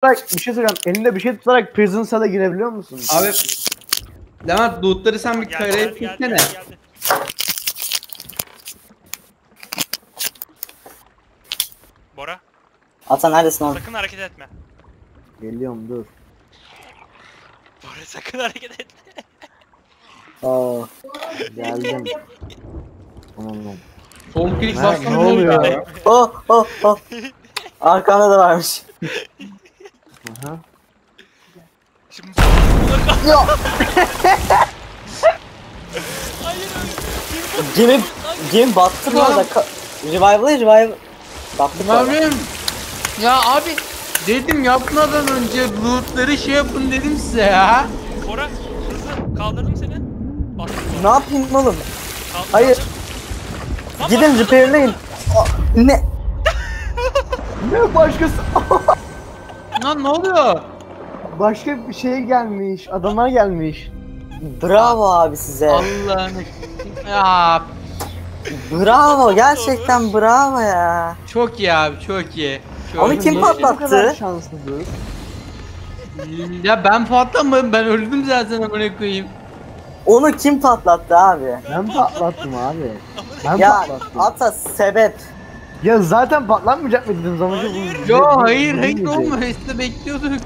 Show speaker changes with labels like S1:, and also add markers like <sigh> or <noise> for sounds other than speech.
S1: tutarak bir şey söyleyeceğim. Elinde bir şey tutarak prison cell'e girebiliyor musun?
S2: Abi Levent lootları sen bir
S3: Geldi,
S2: kareye
S3: geldi. Bora,
S4: Ata neredesin oğlum?
S3: sakın hareket etme.
S1: Geliyorum dur.
S3: Bora sakın hareket etme.
S4: Oo.
S1: Geldim. tamam tamam.
S2: Sol klik bassana
S1: ne
S2: oluyor?
S4: Oh oh oh. <laughs> Arkanda da varmış.
S1: Aha.
S3: Şimdi
S4: Ya
S3: Hayır
S4: gemi gemi battı bu arada. Revive'la revive. Battı bu arada.
S2: Ya abi dedim yapmadan önce lootları şey yapın dedim size ya.
S3: Bora, hızlı. Kaldırdım seni. Bastım.
S4: Ne yapayım oğlum?
S3: Kaldır,
S4: Hayır.
S3: kaldır.
S4: Gidin repairleyin. Ne?
S1: Ne başkası?
S2: Lan ne oluyor?
S1: Başka bir şey gelmiş. Adamlar gelmiş.
S4: Bravo abi size.
S2: Allah'ını ya
S4: Bravo gerçekten bravo ya.
S2: çok iyi abi çok iyi. Çok
S4: Onu
S2: iyi.
S4: kim
S1: bu
S4: patlattı?
S1: kadar şanssızız?
S2: Ya ben patlamadım ben öldüm zaten amına koyayım.
S4: Onu kim patlattı abi?
S1: Ben patlattım abi. Ben
S4: Ya
S1: patlattım.
S4: ata sebep.
S1: Ya zaten patlanmayacak mı dedim zamanı
S3: Hayır.
S2: Yo hayır hayır olma işte bekliyorduk.